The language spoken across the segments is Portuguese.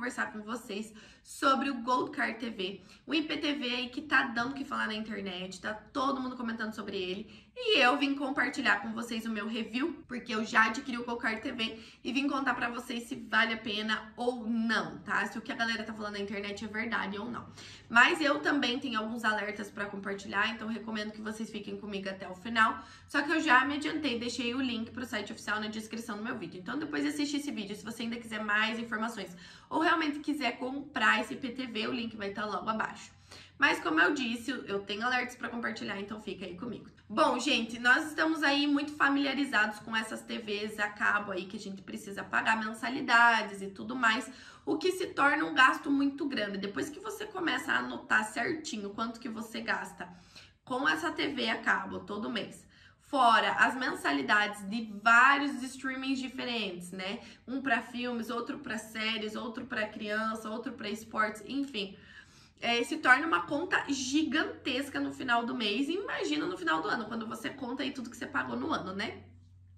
conversar com vocês sobre o Gold Card TV, o IPTV aí que tá dando o que falar na internet, tá todo mundo comentando sobre ele. E eu vim compartilhar com vocês o meu review, porque eu já adquiri o Gold Card TV e vim contar para vocês se vale a pena ou não, tá? Se o que a galera tá falando na internet é verdade ou não. Mas eu também tenho alguns alertas para compartilhar, então recomendo que vocês fiquem comigo até o final. Só que eu já me adiantei, deixei o link pro site oficial na descrição do meu vídeo. Então depois de assistir esse vídeo, se você ainda quiser mais informações ou realmente quiser comprar esse IPTV, o link vai estar logo abaixo. Mas como eu disse, eu tenho alertas para compartilhar, então fica aí comigo. Bom, gente, nós estamos aí muito familiarizados com essas TVs a cabo aí que a gente precisa pagar mensalidades e tudo mais, o que se torna um gasto muito grande. Depois que você começa a anotar certinho quanto que você gasta com essa TV a cabo todo mês, Fora as mensalidades de vários streamings diferentes, né? Um para filmes, outro para séries, outro para criança, outro para esportes, enfim. É, se torna uma conta gigantesca no final do mês. Imagina no final do ano, quando você conta aí tudo que você pagou no ano, né?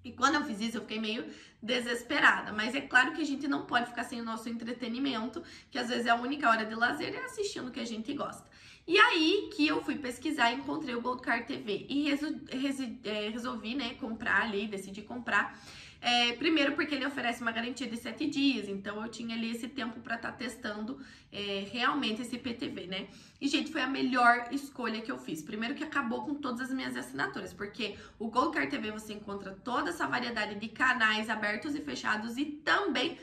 E quando eu fiz isso, eu fiquei meio desesperada. Mas é claro que a gente não pode ficar sem o nosso entretenimento, que às vezes é a única hora de lazer, é assistindo o que a gente gosta. E aí que eu fui pesquisar e encontrei o Gold Card TV e é, resolvi, né, comprar ali, decidi comprar. É, primeiro porque ele oferece uma garantia de sete dias, então eu tinha ali esse tempo para estar tá testando é, realmente esse PTV, né? E, gente, foi a melhor escolha que eu fiz. Primeiro que acabou com todas as minhas assinaturas, porque o Gold Card TV você encontra toda essa variedade de canais abertos e fechados e também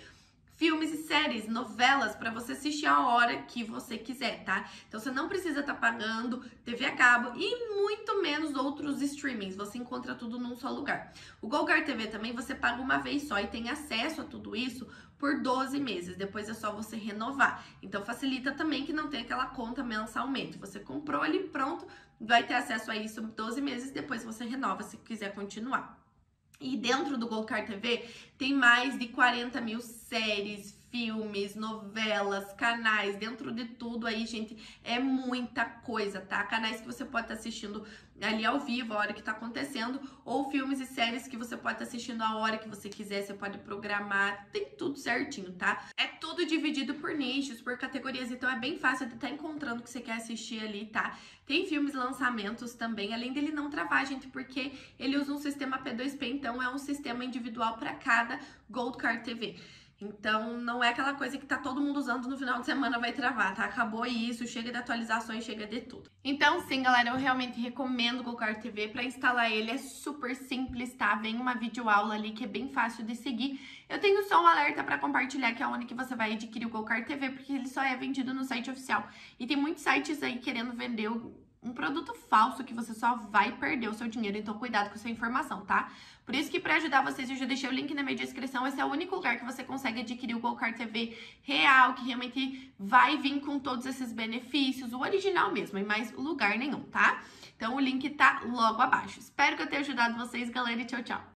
filmes e séries, novelas para você assistir a hora que você quiser, tá? Então você não precisa estar tá pagando TV a cabo e muito menos outros streamings. Você encontra tudo num só lugar. O Golgar TV também você paga uma vez só e tem acesso a tudo isso por 12 meses. Depois é só você renovar. Então facilita também que não tem aquela conta mensalmente. Você comprou ali pronto, vai ter acesso a isso 12 meses, depois você renova se quiser continuar. E dentro do Golcar TV tem mais de 40 mil séries, filmes, novelas, canais, dentro de tudo aí, gente, é muita coisa, tá? Canais que você pode estar tá assistindo ali ao vivo, a hora que tá acontecendo, ou filmes e séries que você pode estar tá assistindo a hora que você quiser, você pode programar, tem tudo certinho, tá? É tudo dividido por nichos, por categorias, então é bem fácil de estar tá encontrando o que você quer assistir ali, tá? Tem filmes lançamentos também, além dele não travar, gente, porque ele usa um sistema P2P, então é um sistema individual para cada Gold Card TV. Então, não é aquela coisa que tá todo mundo usando no final de semana vai travar, tá? Acabou isso, chega de atualizações, chega de tudo. Então, sim, galera, eu realmente recomendo o Golcar TV. Para instalar ele é super simples, tá? Vem uma videoaula ali que é bem fácil de seguir. Eu tenho só um alerta para compartilhar, que é onde que você vai adquirir o Golcar TV, porque ele só é vendido no site oficial. E tem muitos sites aí querendo vender o um produto falso que você só vai perder o seu dinheiro, então cuidado com essa informação, tá? Por isso que para ajudar vocês, eu já deixei o link na minha descrição, esse é o único lugar que você consegue adquirir o Golcar TV real, que realmente vai vir com todos esses benefícios, o original mesmo, em mais lugar nenhum, tá? Então o link tá logo abaixo. Espero que eu tenha ajudado vocês, galera, e tchau, tchau!